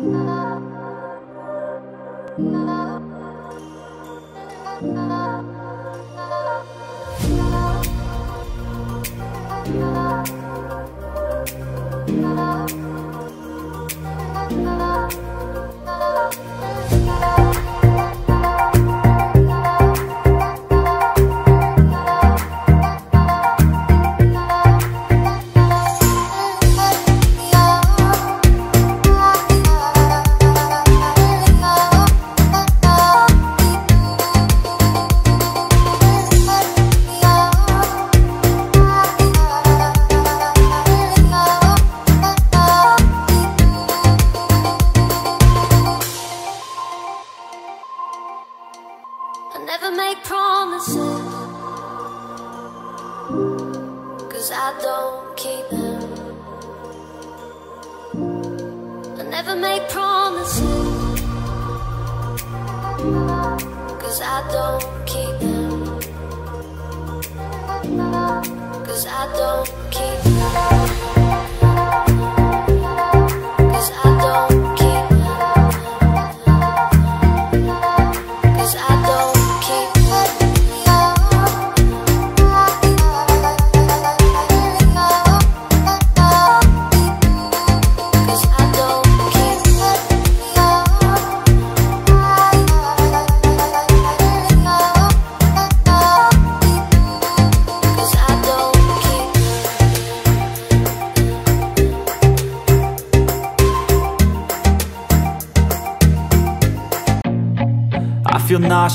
I Cause I don't keep them. I never make promises. Cause I don't keep them. Cause I don't keep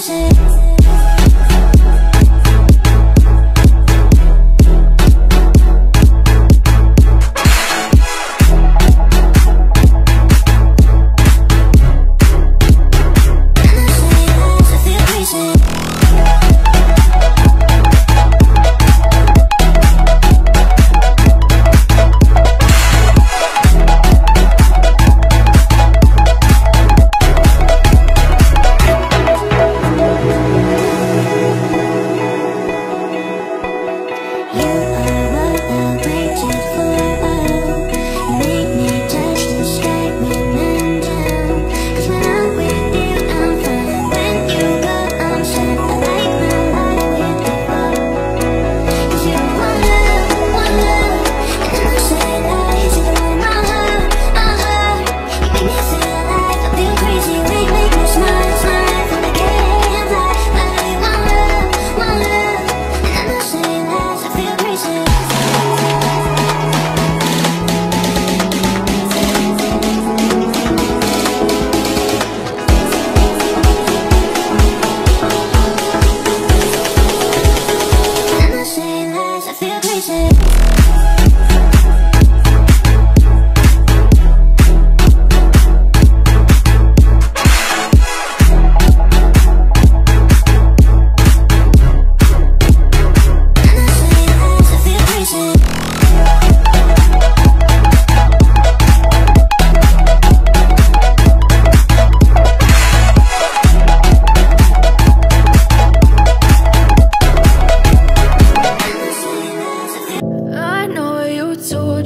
crazy